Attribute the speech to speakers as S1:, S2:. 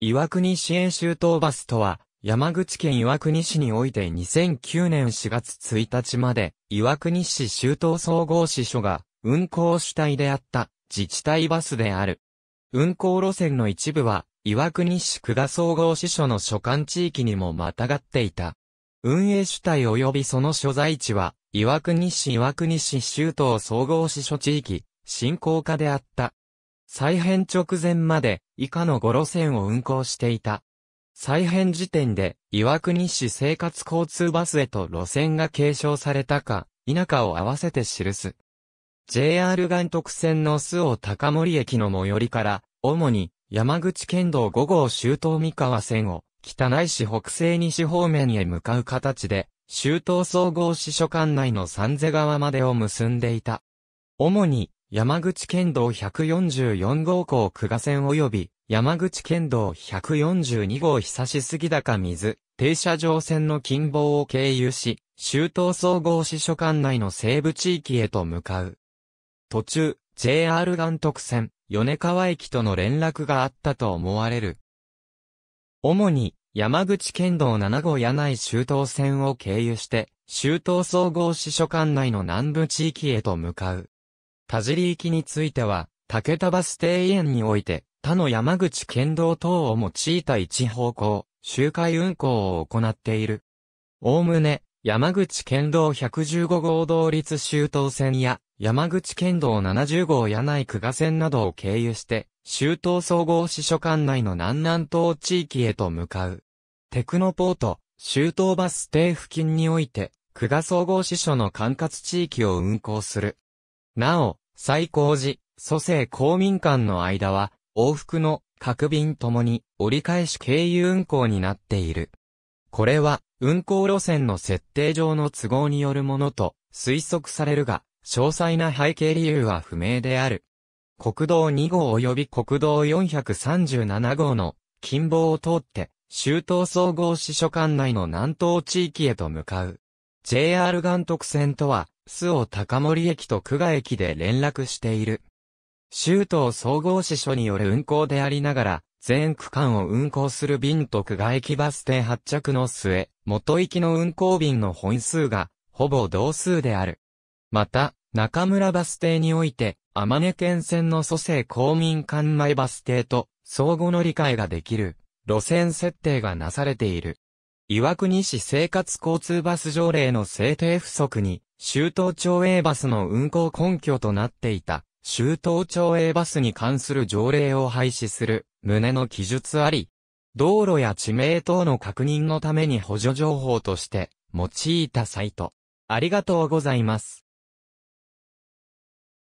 S1: 岩国市営周東バスとは、山口県岩国市において2009年4月1日まで、岩国市周東総合支所が運行主体であった自治体バスである。運行路線の一部は、岩国市久我総合支所の所管地域にもまたがっていた。運営主体及びその所在地は、岩国市岩国市周東総合支所地域、振興課であった。再編直前まで以下の5路線を運行していた。再編時点で岩国市生活交通バスへと路線が継承されたか否かを合わせて記す。JR 岩徳線の周防高森駅の最寄りから、主に山口県道5号周東三河線を北内市北西西方面へ向かう形で、周東総合支所管内の三瀬川までを結んでいた。主に山口県道144号港久我線及び、山口県道142号久し杉高水、停車場線の近傍を経由し、周東総合支所管内の西部地域へと向かう。途中、JR 岩徳線、米川駅との連絡があったと思われる。主に、山口県道7号柳井周東線を経由して、周東総合支所管内の南部地域へと向かう。田尻行きについては、竹田バス停園において、他の山口県道等を用いた一方向、周回運行を行っている。おおむね、山口県道115号同立周東線や、山口県道70号柳井久我線などを経由して、周東総合支所管内の南南東地域へと向かう。テクノポート、周東バス停付近において、久我総合支所の管轄地域を運行する。なお、最高寺、蘇生公民館の間は、往復の各便ともに折り返し経由運行になっている。これは、運行路線の設定上の都合によるものと推測されるが、詳細な背景理由は不明である。国道2号及び国道437号の近傍を通って、周東総合支所管内の南東地域へと向かう。JR 岩徳線とは、周防高森駅と久我駅で連絡している。周東総合支所による運行でありながら、全区間を運行する便と久我駅バス停発着の末、元行きの運行便の本数が、ほぼ同数である。また、中村バス停において、天根県線の蘇生公民館前バス停と、相互の理解ができる、路線設定がなされている。岩国市生活交通バス条例の制定不足に、周東町営バスの運行根拠となっていた、周東町営バスに関する条例を廃止する、旨の記述あり、道路や地名等の確認のために補助情報として、用いたサイト。ありがとうございます。